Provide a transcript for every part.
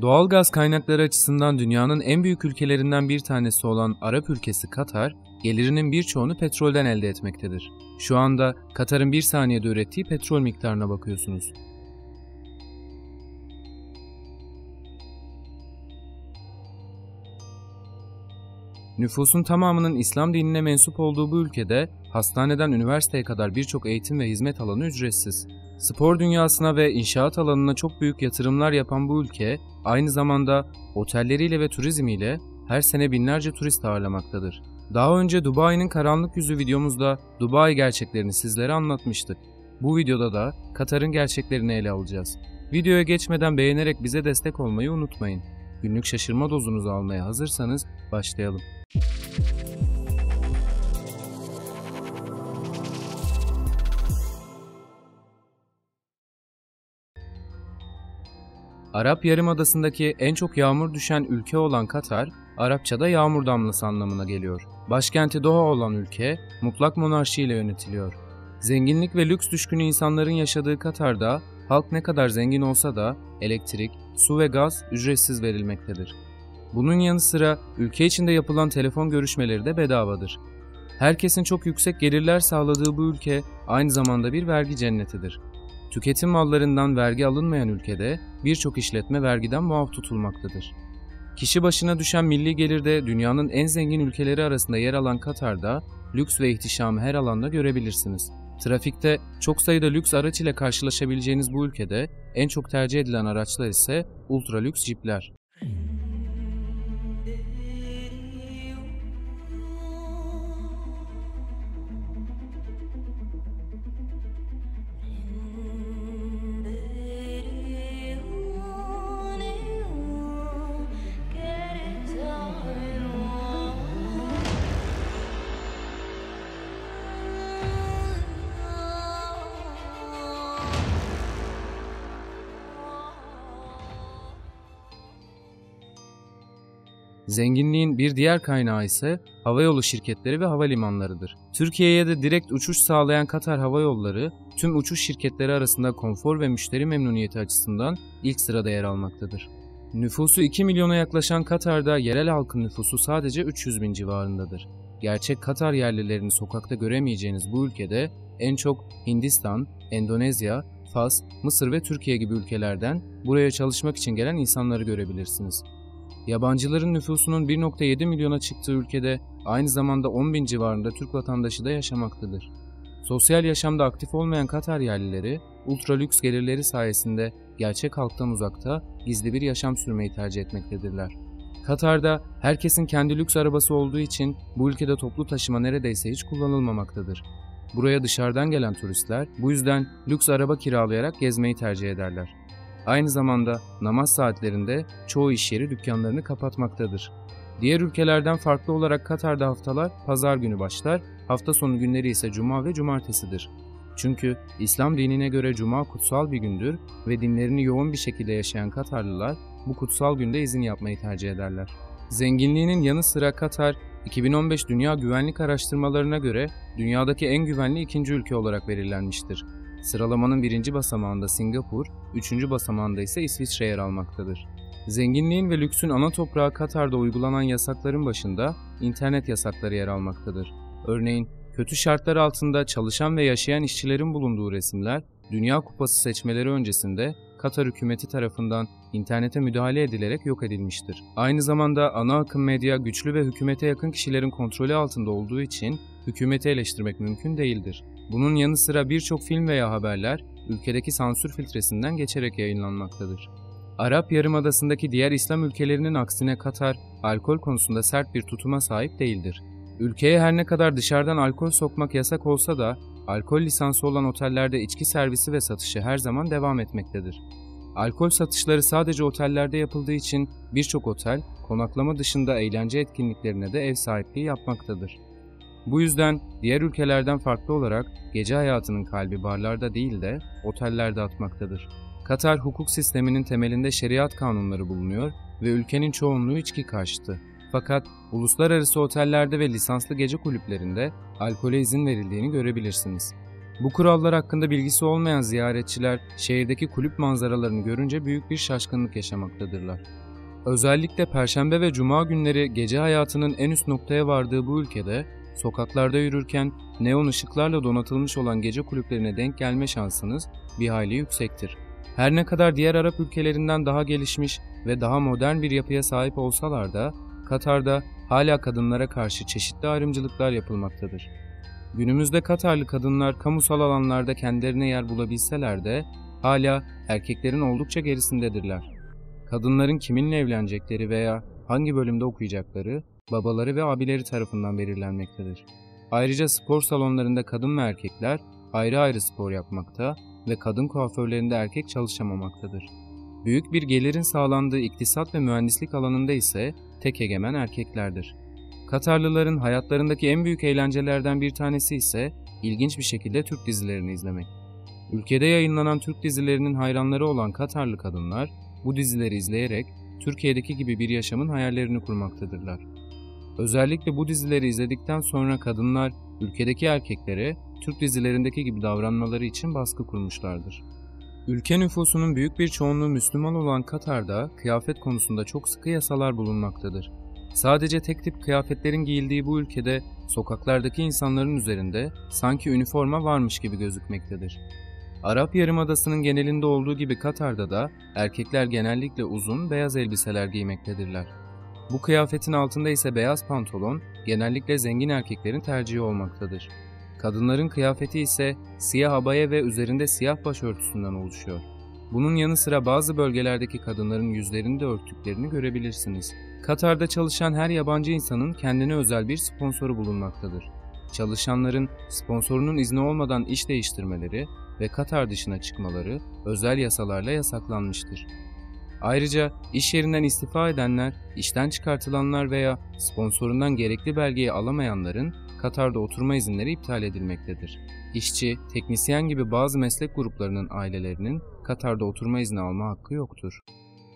Doğal gaz kaynakları açısından dünyanın en büyük ülkelerinden bir tanesi olan Arap ülkesi Katar, gelirinin birçoğunu petrolden elde etmektedir. Şu anda Katar'ın bir saniyede ürettiği petrol miktarına bakıyorsunuz. Nüfusun tamamının İslam dinine mensup olduğu bu ülkede hastaneden üniversiteye kadar birçok eğitim ve hizmet alanı ücretsiz. Spor dünyasına ve inşaat alanına çok büyük yatırımlar yapan bu ülke aynı zamanda otelleriyle ve turizmiyle her sene binlerce turist ağırlamaktadır. Daha önce Dubai'nin karanlık yüzü videomuzda Dubai gerçeklerini sizlere anlatmıştık. Bu videoda da Katar'ın gerçeklerini ele alacağız. Videoya geçmeden beğenerek bize destek olmayı unutmayın. Günlük şaşırma dozunuzu almaya hazırsanız başlayalım. Arap Yarımadası'ndaki en çok yağmur düşen ülke olan Katar, Arapçada yağmur damlası anlamına geliyor. Başkenti Doha olan ülke, mutlak monarşi ile yönetiliyor. Zenginlik ve lüks düşkünü insanların yaşadığı Katar'da, halk ne kadar zengin olsa da elektrik, su ve gaz ücretsiz verilmektedir. Bunun yanı sıra ülke içinde yapılan telefon görüşmeleri de bedavadır. Herkesin çok yüksek gelirler sağladığı bu ülke aynı zamanda bir vergi cennetidir. Tüketim mallarından vergi alınmayan ülkede birçok işletme vergiden muaf tutulmaktadır. Kişi başına düşen milli gelirde dünyanın en zengin ülkeleri arasında yer alan Katar'da lüks ve ihtişamı her alanda görebilirsiniz. Trafikte çok sayıda lüks araç ile karşılaşabileceğiniz bu ülkede en çok tercih edilen araçlar ise ultra lüks jipler. Zenginliğin bir diğer kaynağı ise havayolu şirketleri ve havalimanlarıdır. Türkiye'ye de direkt uçuş sağlayan Katar Hava Yolları, tüm uçuş şirketleri arasında konfor ve müşteri memnuniyeti açısından ilk sırada yer almaktadır. Nüfusu 2 milyona yaklaşan Katar'da yerel halkın nüfusu sadece 300 bin civarındadır. Gerçek Katar yerlilerini sokakta göremeyeceğiniz bu ülkede en çok Hindistan, Endonezya, Fas, Mısır ve Türkiye gibi ülkelerden buraya çalışmak için gelen insanları görebilirsiniz. Yabancıların nüfusunun 1.7 milyona çıktığı ülkede aynı zamanda 10 bin civarında Türk vatandaşı da yaşamaktadır. Sosyal yaşamda aktif olmayan Katar yerlileri, ultra lüks gelirleri sayesinde gerçek halktan uzakta gizli bir yaşam sürmeyi tercih etmektedirler. Katar'da herkesin kendi lüks arabası olduğu için bu ülkede toplu taşıma neredeyse hiç kullanılmamaktadır. Buraya dışarıdan gelen turistler bu yüzden lüks araba kiralayarak gezmeyi tercih ederler. Aynı zamanda namaz saatlerinde çoğu iş yeri dükkanlarını kapatmaktadır. Diğer ülkelerden farklı olarak Katar'da haftalar pazar günü başlar, hafta sonu günleri ise cuma ve cumartesidir. Çünkü İslam dinine göre cuma kutsal bir gündür ve dinlerini yoğun bir şekilde yaşayan Katarlılar bu kutsal günde izin yapmayı tercih ederler. Zenginliğinin yanı sıra Katar, 2015 Dünya Güvenlik Araştırmalarına göre dünyadaki en güvenli ikinci ülke olarak belirlenmiştir. Sıralamanın birinci basamağında Singapur, üçüncü basamağında ise İsviçre yer almaktadır. Zenginliğin ve lüksün ana toprağı Katar'da uygulanan yasakların başında internet yasakları yer almaktadır. Örneğin kötü şartlar altında çalışan ve yaşayan işçilerin bulunduğu resimler Dünya Kupası seçmeleri öncesinde Katar hükümeti tarafından internete müdahale edilerek yok edilmiştir. Aynı zamanda ana akım medya güçlü ve hükümete yakın kişilerin kontrolü altında olduğu için hükümeti eleştirmek mümkün değildir. Bunun yanı sıra birçok film veya haberler ülkedeki sansür filtresinden geçerek yayınlanmaktadır. Arap Yarımadası'ndaki diğer İslam ülkelerinin aksine Katar, alkol konusunda sert bir tutuma sahip değildir. Ülkeye her ne kadar dışarıdan alkol sokmak yasak olsa da, alkol lisansı olan otellerde içki servisi ve satışı her zaman devam etmektedir. Alkol satışları sadece otellerde yapıldığı için birçok otel, konaklama dışında eğlence etkinliklerine de ev sahipliği yapmaktadır. Bu yüzden diğer ülkelerden farklı olarak gece hayatının kalbi barlarda değil de otellerde atmaktadır. Katar hukuk sisteminin temelinde şeriat kanunları bulunuyor ve ülkenin çoğunluğu içki karşıtı. Fakat uluslararası otellerde ve lisanslı gece kulüplerinde alkole izin verildiğini görebilirsiniz. Bu kurallar hakkında bilgisi olmayan ziyaretçiler şehirdeki kulüp manzaralarını görünce büyük bir şaşkınlık yaşamaktadırlar. Özellikle perşembe ve cuma günleri gece hayatının en üst noktaya vardığı bu ülkede sokaklarda yürürken neon ışıklarla donatılmış olan gece kulüplerine denk gelme şansınız bir hayli yüksektir. Her ne kadar diğer Arap ülkelerinden daha gelişmiş ve daha modern bir yapıya sahip olsalar da Katar'da hala kadınlara karşı çeşitli ayrımcılıklar yapılmaktadır. Günümüzde Katarlı kadınlar kamusal alanlarda kendilerine yer bulabilseler de hala erkeklerin oldukça gerisindedirler. Kadınların kiminle evlenecekleri veya hangi bölümde okuyacakları babaları ve abileri tarafından belirlenmektedir. Ayrıca spor salonlarında kadın ve erkekler ayrı ayrı spor yapmakta ve kadın kuaförlerinde erkek çalışamamaktadır. Büyük bir gelirin sağlandığı iktisat ve mühendislik alanında ise tek egemen erkeklerdir. Katarlıların hayatlarındaki en büyük eğlencelerden bir tanesi ise ilginç bir şekilde Türk dizilerini izlemek. Ülkede yayınlanan Türk dizilerinin hayranları olan Katarlı kadınlar bu dizileri izleyerek Türkiye'deki gibi bir yaşamın hayallerini kurmaktadırlar. Özellikle bu dizileri izledikten sonra kadınlar ülkedeki erkeklere Türk dizilerindeki gibi davranmaları için baskı kurmuşlardır. Ülke nüfusunun büyük bir çoğunluğu Müslüman olan Katar'da kıyafet konusunda çok sıkı yasalar bulunmaktadır. Sadece tek tip kıyafetlerin giyildiği bu ülkede sokaklardaki insanların üzerinde sanki üniforma varmış gibi gözükmektedir. Arap Yarımadası'nın genelinde olduğu gibi Katar'da da erkekler genellikle uzun beyaz elbiseler giymektedirler. Bu kıyafetin altında ise beyaz pantolon genellikle zengin erkeklerin tercihi olmaktadır. Kadınların kıyafeti ise siyah abaya ve üzerinde siyah başörtüsünden oluşuyor. Bunun yanı sıra bazı bölgelerdeki kadınların yüzlerini de örttüklerini görebilirsiniz. Katar'da çalışan her yabancı insanın kendine özel bir sponsoru bulunmaktadır. Çalışanların sponsorunun izni olmadan iş değiştirmeleri ve Katar dışına çıkmaları özel yasalarla yasaklanmıştır. Ayrıca iş yerinden istifa edenler, işten çıkartılanlar veya sponsorundan gerekli belgeyi alamayanların Katar'da oturma izinleri iptal edilmektedir. İşçi, teknisyen gibi bazı meslek gruplarının ailelerinin Katar'da oturma izni alma hakkı yoktur.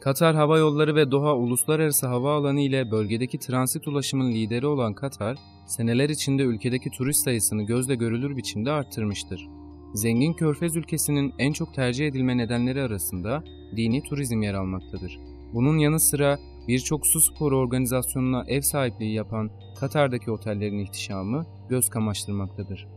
Katar Hava Yolları ve Doha Uluslararası Havaalanı ile bölgedeki transit ulaşımın lideri olan Katar, seneler içinde ülkedeki turist sayısını gözle görülür biçimde arttırmıştır. Zengin Körfez ülkesinin en çok tercih edilme nedenleri arasında dini turizm yer almaktadır. Bunun yanı sıra birçok su sporu organizasyonuna ev sahipliği yapan Katar'daki otellerin ihtişamı göz kamaştırmaktadır.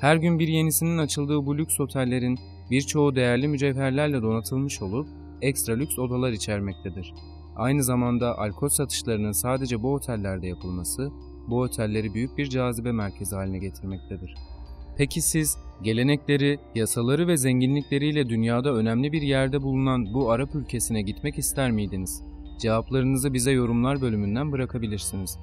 Her gün bir yenisinin açıldığı bu lüks otellerin birçoğu değerli mücevherlerle donatılmış olup ekstra lüks odalar içermektedir. Aynı zamanda alkol satışlarının sadece bu otellerde yapılması, bu otelleri büyük bir cazibe merkezi haline getirmektedir. Peki siz gelenekleri, yasaları ve zenginlikleriyle dünyada önemli bir yerde bulunan bu Arap ülkesine gitmek ister miydiniz? Cevaplarınızı bize yorumlar bölümünden bırakabilirsiniz.